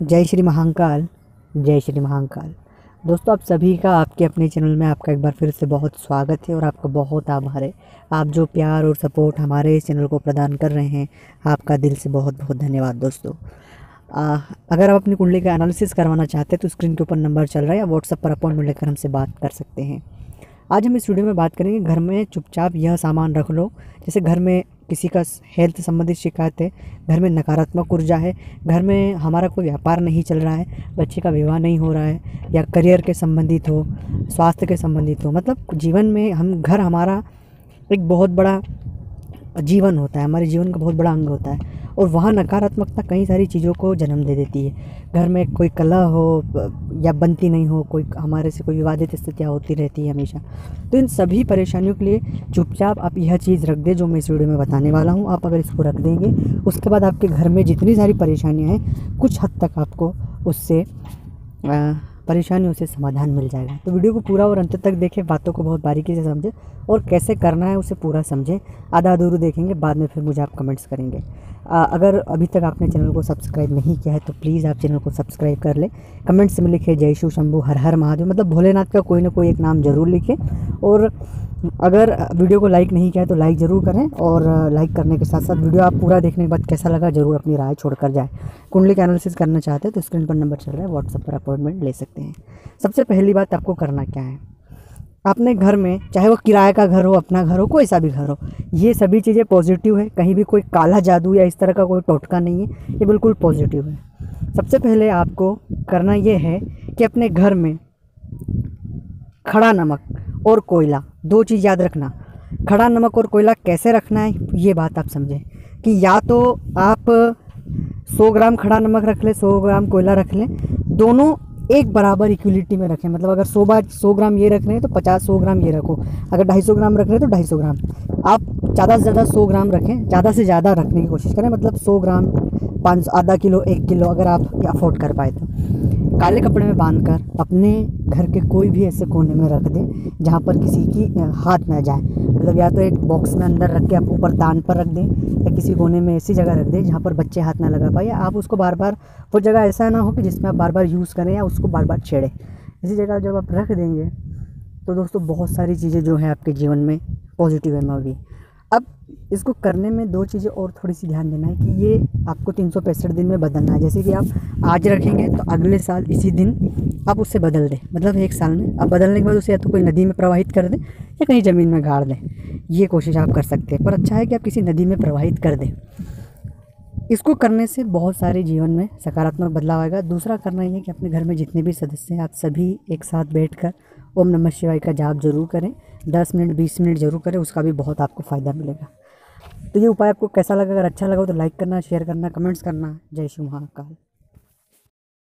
जय श्री महाकाल जय श्री महाकाल। दोस्तों आप सभी का आपके अपने चैनल में आपका एक बार फिर से बहुत स्वागत है और आपका बहुत आभार है। आप जो प्यार और सपोर्ट हमारे इस चैनल को प्रदान कर रहे हैं आपका दिल से बहुत बहुत धन्यवाद दोस्तों। आ, अगर आप अपनी कुंडली का एनालिसिस करवाना चाहते हैं तो स्क्रीन के ऊपर नंबर चल रहा है या व्हाट्सअप पर अपॉइंटमेंट लेकर हमसे बात कर सकते हैं। आज हम इस वीडियो में बात करेंगे घर में चुपचाप यह सामान रख लो जैसे घर में किसी का हेल्थ संबंधित शिकायत है, घर में नकारात्मक ऊर्जा है, घर में हमारा कोई व्यापार नहीं चल रहा है, बच्चे का विवाह नहीं हो रहा है, या करियर के संबंधित हो, स्वास्थ्य के संबंधित हो मतलब जीवन में हम, घर हमारा एक बहुत बड़ा जीवन होता है, हमारे जीवन का बहुत बड़ा अंग होता है। और वहाँ नकारात्मकता कई सारी चीज़ों को जन्म दे देती है। घर में कोई कला हो, या बनती नहीं हो, कोई हमारे से कोई विवादित स्थितियाँ होती रहती है हमेशा। तो इन सभी परेशानियों के लिए चुपचाप आप यह चीज़ रख दें जो मैं इस वीडियो में बताने वाला हूँ। आप अगर इसको रख देंगे, उसके बाद आपके घर में जितनी सारी परेशानियाँ हैं, कुछ हद तक आपको उससे परेशानियों से समाधान मिल जाएगा। तो वीडियो को पूरा और अंत तक देखें बातों को बहुत बारीकी से समझें और कैसे करना है उसे पूरा समझें। आधा अधूरू देखेंगे बाद में फिर मुझे आप कमेंट्स करेंगे। आ, अगर अभी तक आपने चैनल को सब्सक्राइब नहीं किया है तो प्लीज़ आप चैनल को सब्सक्राइब कर लें। कमेंट्स में लिखे जय शिव शंभू हर हर महादेव। मतलब भोलेनाथ का कोई ना कोई एक नाम ज़रूर लिखें और अगर वीडियो को लाइक नहीं किया है तो लाइक ज़रूर करें और लाइक करने के साथ साथ वीडियो आप पूरा देखने के बाद कैसा लगा ज़रूर अपनी राय छोड़ कर जाए। कुंडली का एनालिसिस करना चाहते हैं तो स्क्रीन पर नंबर चल रहा है व्हाट्सअप पर अपॉइंटमेंट ले सकते हैं। सबसे पहली बात आपको करना क्या है? अपने घर में, चाहे वो किराए का घर हो, अपना घर हो, कोई सा भी घर हो, ये सभी चीज़ें पॉजिटिव है। कहीं भी कोई काला जादू या इस तरह का कोई टोटका नहीं है, ये बिल्कुल पॉजिटिव है। सबसे पहले आपको करना ये है कि अपने घर में खड़ा नमक और कोयला। दो चीज़ याद रखना। खड़ा नमक और कोयला कैसे रखना है, ये बात आप समझें कि या तो आप 100 ग्राम खड़ा नमक रख लें 100 ग्राम कोयला रख लें, दोनों एक बराबर इक्वलिटी में रखें। मतलब अगर सौ बार सौ ग्राम ये रख रहे हैं तो पचास सौ ग्राम ये रखो। अगर ढाई सौ ग्राम रख रहे हैं तो ढाई सौ ग्राम। आप ज़्यादा से ज़्यादा सौ ग्राम रखें, ज़्यादा से ज़्यादा रखने की कोशिश करें। मतलब सौ ग्राम, पाँच आधा किलो, एक किलो अगर आप अफोर्ड कर पाए तो। काले कपड़े में बाँध कर अपने घर के कोई भी ऐसे कोने में रख दें, जहाँ पर किसी की हाथ ना जाए। मतलब या तो एक बॉक्स में अंदर रख के आप ऊपर दान पर रख दें, या किसी कोने में ऐसी जगह रख दें, जहाँ पर बच्चे हाथ ना लगा पाए आप उसको बार बार वो जगह ऐसा ना हो कि जिसमें आप बार बार यूज़ करें, या उसको बार बार छेड़ें। इसी जगह जब आप रख देंगे तो दोस्तों बहुत सारी चीज़ें जो हैं आपके जीवन में पॉजिटिव है अब इसको करने में दो चीज़ें और थोड़ी सी ध्यान देना है कि ये आपको तीन सौ पैंसठ दिन में बदलना है। जैसे कि आप आज रखेंगे तो अगले साल इसी दिन आप उससे बदल दें। मतलब एक साल में आप बदलने के बाद उसे या तो कोई नदी में प्रवाहित कर दें या कहीं ज़मीन में गाड़ दें। ये कोशिश आप कर सकते हैं, पर अच्छा है कि आप किसी नदी में प्रवाहित कर दें। इसको करने से बहुत सारे जीवन में सकारात्मक बदलाव आएगा। दूसरा करना ये कि अपने घर में जितने भी सदस्य हैं, आप सभी एक साथ बैठकर ओम नमः शिवाय का जाप ज़रूर करें। दस मिनट, बीस मिनट ज़रूर करें, उसका भी बहुत आपको फ़ायदा मिलेगा। तो ये उपाय आपको कैसा लगा? अगर अच्छा लगा तो लाइक करना शेयर करना कमेंट्स करना। जय श्री महाकाल।